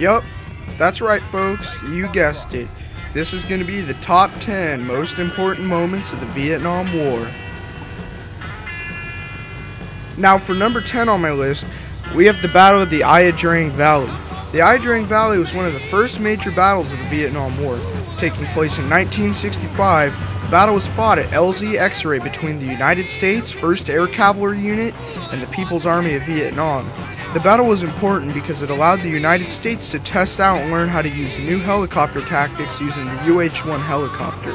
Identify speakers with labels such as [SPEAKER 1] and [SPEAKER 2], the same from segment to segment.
[SPEAKER 1] Yup, that's right, folks. You guessed it. This is going to be the top 10 most important moments of the Vietnam War. Now, for number 10 on my list, we have the Battle of the Ia Drang Valley. The Ia Drang Valley was one of the first major battles of the Vietnam War. Taking place in 1965, the battle was fought at LZ X-Ray between the United States 1st Air Cavalry Unit and the People's Army of Vietnam. The battle was important because it allowed the United States to test out and learn how to use new helicopter tactics using the UH-1 helicopter.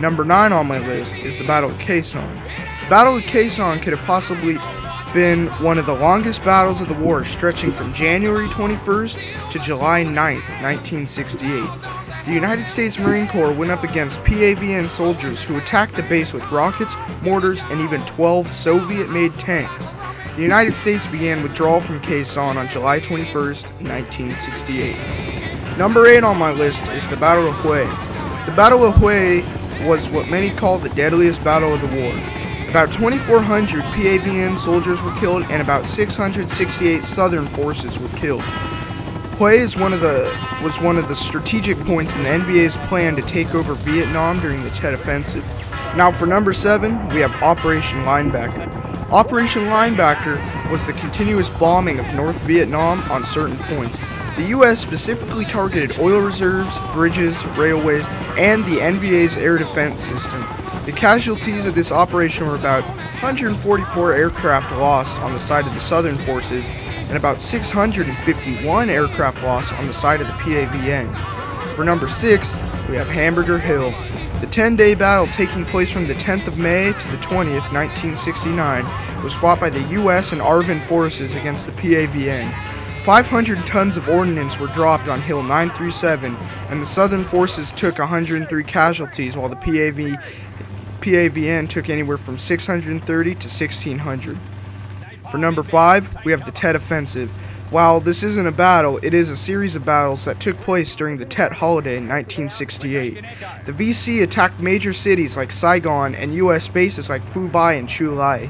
[SPEAKER 1] Number 9 on my list is the Battle of Sanh. The Battle of Sanh could have possibly been one of the longest battles of the war, stretching from January 21st to July 9th, 1968. The United States Marine Corps went up against PAVN soldiers who attacked the base with rockets, mortars, and even 12 Soviet made tanks. The United States began withdrawal from Sanh on July 21, 1968. Number 8 on my list is the Battle of Hue. The Battle of Hue was what many call the deadliest battle of the war. About 2,400 PAVN soldiers were killed and about 668 Southern forces were killed. Hue is one of the was one of the strategic points in the NVA's plan to take over Vietnam during the Tet Offensive. Now for number 7, we have Operation Linebacker. Operation Linebacker was the continuous bombing of North Vietnam on certain points. The U.S. specifically targeted oil reserves, bridges, railways, and the NVA's air defense system. The casualties of this operation were about 144 aircraft lost on the side of the Southern forces and about 651 aircraft lost on the side of the PAVN. For number 6, we have Hamburger Hill. The 10-day battle taking place from the 10th of May to the 20th, 1969 was fought by the U.S. and ARVN forces against the PAVN. 500 tons of ordnance were dropped on Hill 937, and the Southern forces took 103 casualties, while the PAV PAVN took anywhere from 630 to 1600. For number 5, we have the Tet Offensive. While this isn't a battle, it is a series of battles that took place during the Tet holiday in 1968. The VC attacked major cities like Saigon and U.S. bases like Phu Bai and Chu Lai.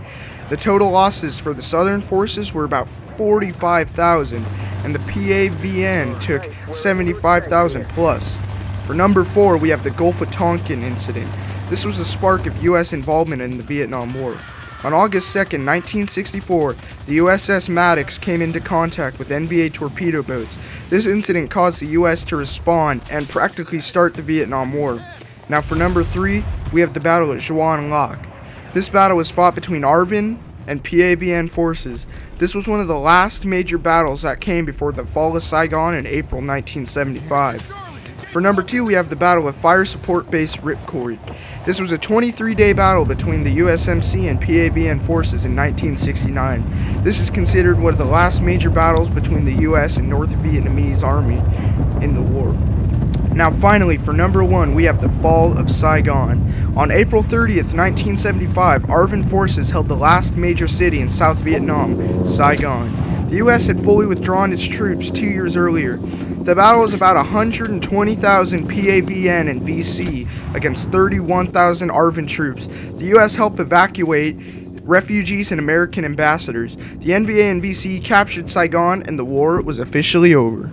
[SPEAKER 1] The total losses for the Southern forces were about 45,000, and the PAVN took 75,000 plus. For number 4, we have the Gulf of Tonkin incident. This was the spark of U.S. involvement in the Vietnam War. On August 2, 1964, the USS Maddox came into contact with NVA torpedo boats. This incident caused the U.S. to respond and practically start the Vietnam War. Now, for number 3, we have the Battle of Xuan Loc. This battle was fought between ARVN and PAVN forces. This was one of the last major battles that came before the fall of Saigon in April 1975. For number two, we have the Battle of Fire Support Base Ripcord. This was a 23-day battle between the USMC and PAVN forces in 1969. This is considered one of the last major battles between the US and North Vietnamese Army in the war. Now finally, for number one, we have the fall of Saigon. On April 30th, 1975, ARVN forces held the last major city in South Vietnam, Saigon. The U.S. had fully withdrawn its troops two years earlier. The battle was about 120,000 PAVN and VC against 31,000 ARVN troops. The U.S. helped evacuate refugees and American ambassadors. The NVA and VC captured Saigon and the war was officially over.